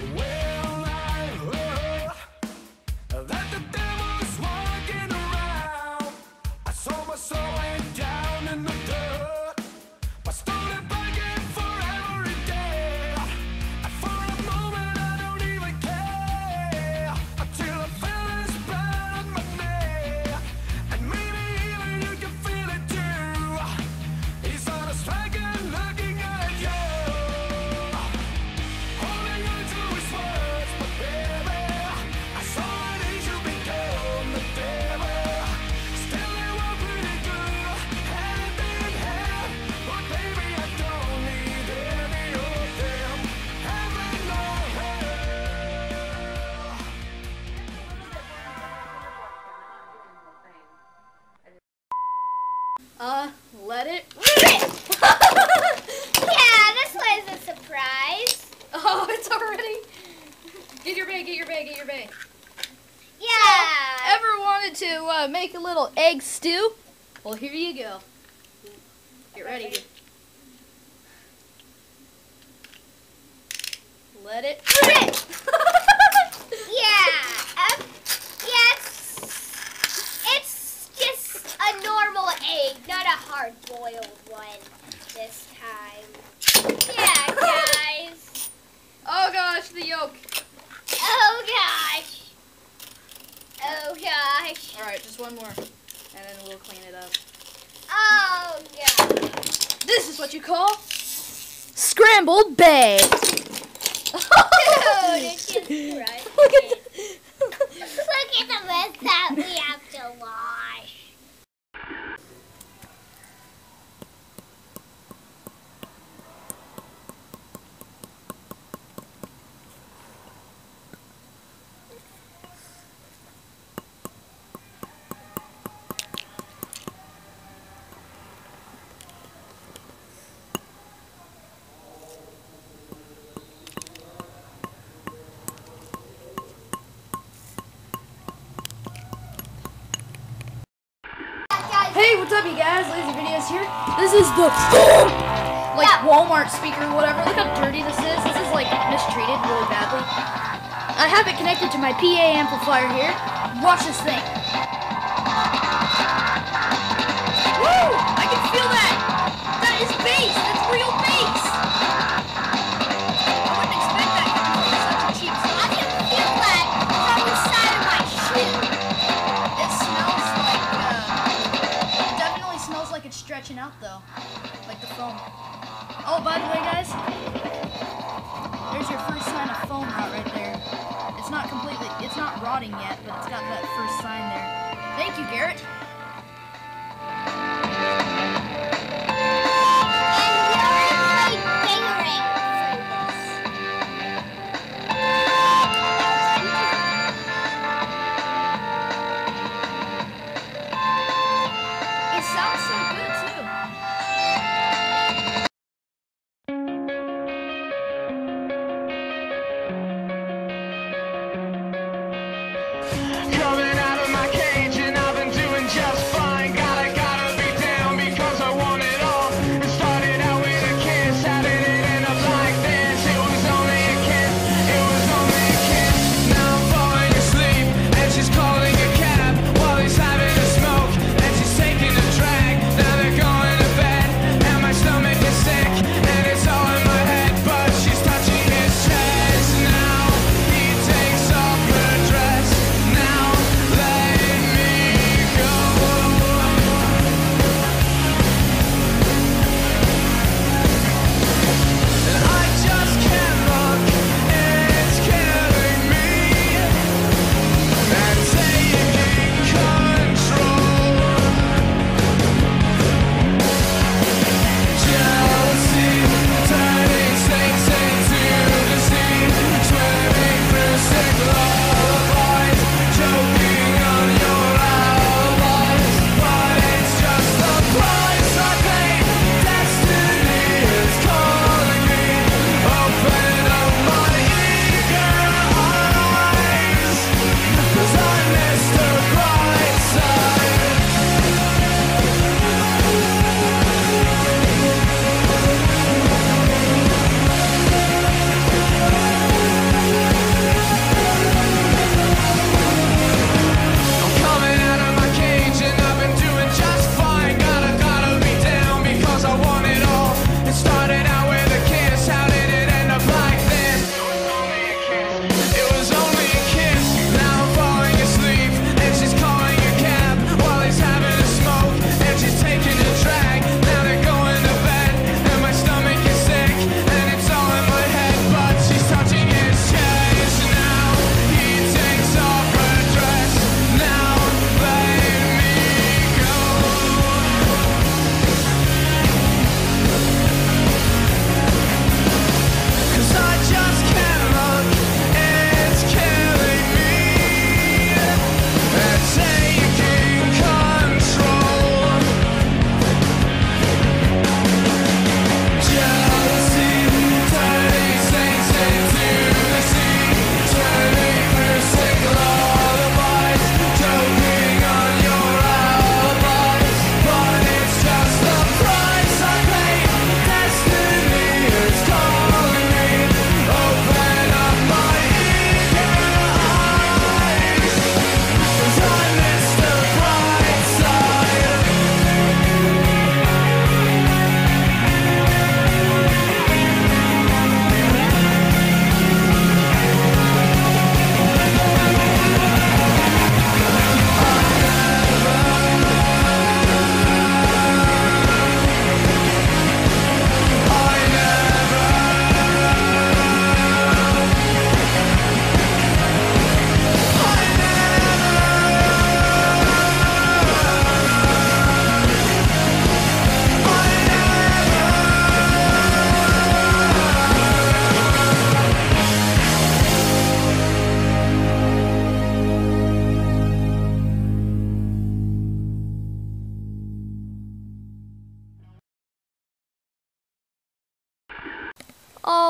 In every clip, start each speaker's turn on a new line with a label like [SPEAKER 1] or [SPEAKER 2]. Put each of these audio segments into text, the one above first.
[SPEAKER 1] Well,
[SPEAKER 2] Uh, let it. rip!
[SPEAKER 3] Yeah, this was a surprise.
[SPEAKER 2] Oh, it's already. Get your bay, get your bay, get your bay.
[SPEAKER 3] Yeah.
[SPEAKER 2] Ever wanted to uh, make a little egg stew? Well, here you go. Get ready. Let it.
[SPEAKER 3] Yeah. Um, yeah, it's, it's just a normal egg, not a hard boiled one this time. Yeah, guys.
[SPEAKER 2] Oh gosh, the yolk.
[SPEAKER 3] Oh gosh. Oh gosh.
[SPEAKER 2] All right, just one more, and then we'll clean it up.
[SPEAKER 3] Oh gosh.
[SPEAKER 2] This is what you call scrambled bay.
[SPEAKER 3] Dude, it's just right.
[SPEAKER 2] Look at the-
[SPEAKER 3] Look at the mess that we have to wash.
[SPEAKER 2] Up, you guys? Lazy Videos here. This is the like
[SPEAKER 3] Yeah.
[SPEAKER 2] Walmart speaker, or whatever. Look how dirty this is. This is like mistreated really badly. I have it connected to my PA amplifier here. Watch this thing. Woo! I can feel that. That is bass. That's real out though. Like the foam. Oh, by the way, guys, there's your first sign of foam rot right there. It's not completely, it's not rotting yet, but it's got that first sign there. Thank you, Garrett.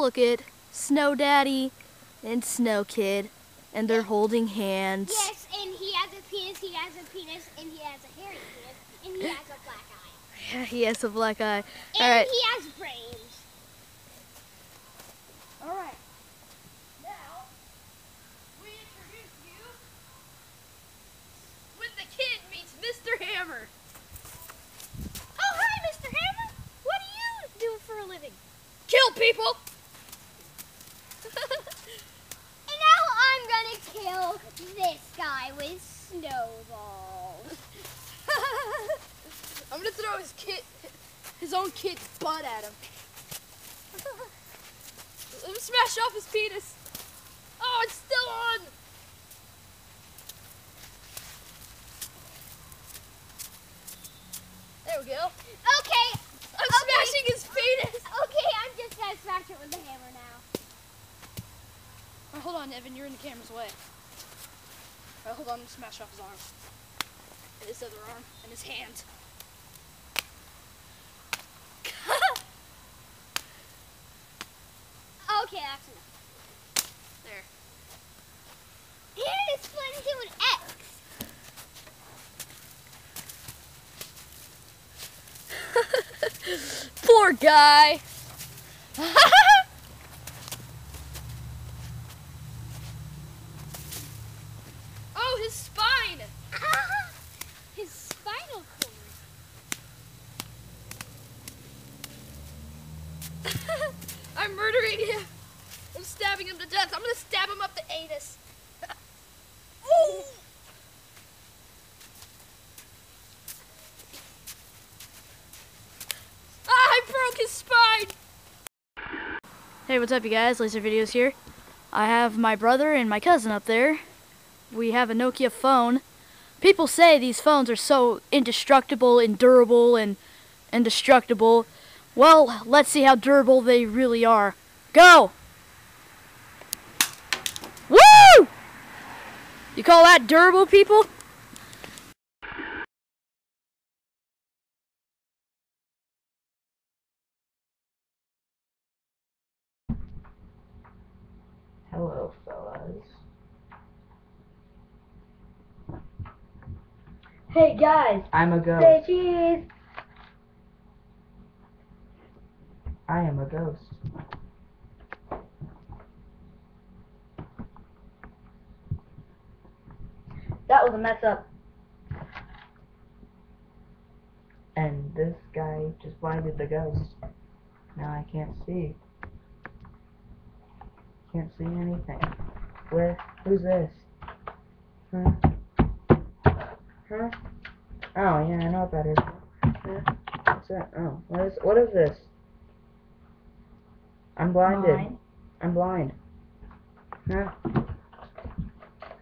[SPEAKER 2] Look at Snow Daddy and Snow Kid, and they're holding hands.
[SPEAKER 3] Yes, and he has a penis, he has a penis, and he has a hairy penis, and he has a black eye.
[SPEAKER 2] Yeah, he has a black eye.
[SPEAKER 3] And
[SPEAKER 2] All right.
[SPEAKER 3] he has brains.
[SPEAKER 2] All right. Now, we introduce you when the kid meets Mr. Hammer.
[SPEAKER 3] Oh, hi, Mr. Hammer. What do you do for a living?
[SPEAKER 2] Kill people.
[SPEAKER 3] And now I'm gonna kill this guy with snowballs.
[SPEAKER 2] I'm gonna throw his kid, his own kid's butt at him. Let me smash off his penis. Oh, it's still on. There we go.
[SPEAKER 3] Okay,
[SPEAKER 2] I'm
[SPEAKER 3] Okay.
[SPEAKER 2] smashing his penis.
[SPEAKER 3] okay, I'm just gonna smash it with the hammer now.
[SPEAKER 2] Alright, hold on, Evan. You're in the camera's way. Alright, hold on. Smash off his arm. And his other arm. And his hand.
[SPEAKER 3] Okay, that's enough.
[SPEAKER 2] there.
[SPEAKER 3] Here is split into an X.
[SPEAKER 2] Poor guy. oh, his spine.
[SPEAKER 3] His spinal cord.
[SPEAKER 2] I'm murdering him. I'm stabbing him to death. I'm gonna stab him up the anus. Ooh. Ah, I broke his spine. Hey, what's up, you guys? Lazor Videos here. I have my brother and my cousin up there. We have a Nokia phone. People say these phones are so indestructible and durable and indestructible. Well, let's see how durable they really are. Go! Woo! You call that durable, people?
[SPEAKER 4] Hello, fellas.
[SPEAKER 5] Hey guys,
[SPEAKER 4] I'm a ghost.
[SPEAKER 5] say cheese.
[SPEAKER 4] I am a ghost.
[SPEAKER 5] That was a mess up.
[SPEAKER 4] And this guy just blinded the ghost. Now I can't see. Can't see anything. Where? Who's this? Huh? Huh? Oh yeah, I know what that is. Huh? What's that? Oh, what is? What is this? I'm blinded.
[SPEAKER 5] Mine.
[SPEAKER 4] I'm blind. Huh?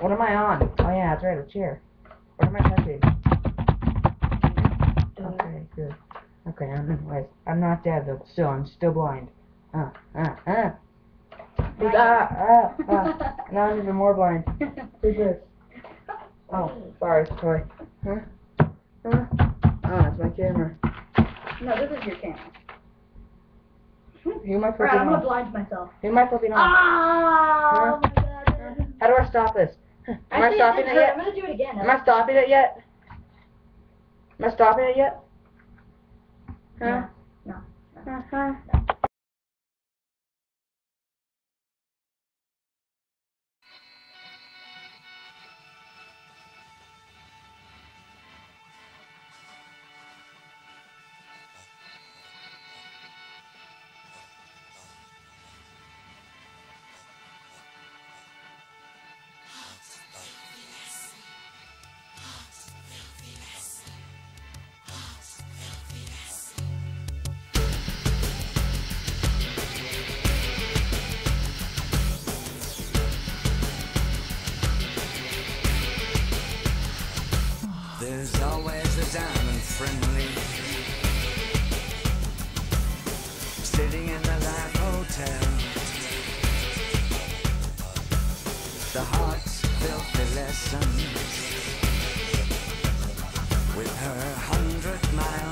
[SPEAKER 4] What am I on? Oh yeah, that's right, a chair. What am I touching? Okay, good. Okay, I'm. I'm not dead though. Still, I'm still blind. Uh, uh, uh. Who's- ah, ah, ah. Now I'm even more blind. Who's this? Oh, sorry, sorry. Huh? Huh? Oh, it's my camera.
[SPEAKER 5] No, this is your camera.
[SPEAKER 4] Who am I
[SPEAKER 5] Alright,
[SPEAKER 4] flipping
[SPEAKER 5] I'm gonna
[SPEAKER 4] on?
[SPEAKER 5] blind myself.
[SPEAKER 4] Who am I flipping on?
[SPEAKER 5] Ah! Oh my god.
[SPEAKER 4] How do I stop this? Am I
[SPEAKER 5] Actually,
[SPEAKER 4] stopping
[SPEAKER 5] it
[SPEAKER 4] it yet?
[SPEAKER 5] I'm gonna do it again.
[SPEAKER 4] Am I stopping it yet? Am I stopping it yet? Huh?
[SPEAKER 5] No.
[SPEAKER 4] Uh-huh.
[SPEAKER 1] There's always a diamond friendly. Sitting in the live hotel. The heart's filthy lessons. With her hundred miles.